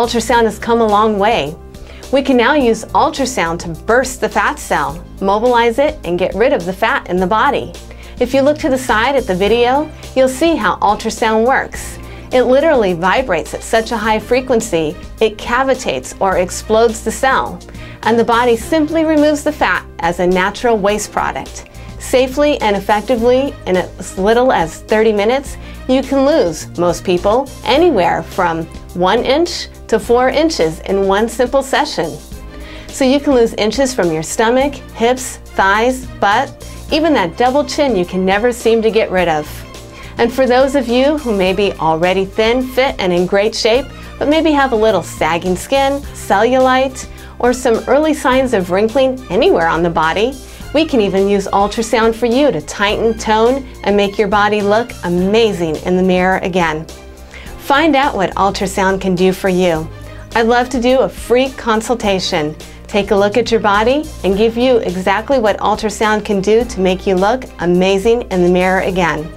ultrasound has come a long way. We can now use ultrasound to burst the fat cell, mobilize it, and get rid of the fat in the body. If you look to the side at the video, you'll see how ultrasound works. It literally vibrates at such a high frequency, it cavitates or explodes the cell, and the body simply removes the fat as a natural waste product. Safely and effectively, in as little as 30 minutes, you can lose, most people, anywhere from 1 inch to 4 inches in one simple session. So you can lose inches from your stomach, hips, thighs, butt, even that double chin you can never seem to get rid of. And for those of you who may be already thin, fit, and in great shape, but maybe have a little sagging skin, cellulite, or some early signs of wrinkling anywhere on the body, we can even use ultrasound for you to tighten, tone, and make your body look amazing in the mirror again. Find out what ultrasound can do for you. I'd love to do a free consultation. Take a look at your body and give you exactly what ultrasound can do to make you look amazing in the mirror again.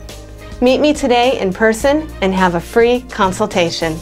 Meet me today in person and have a free consultation.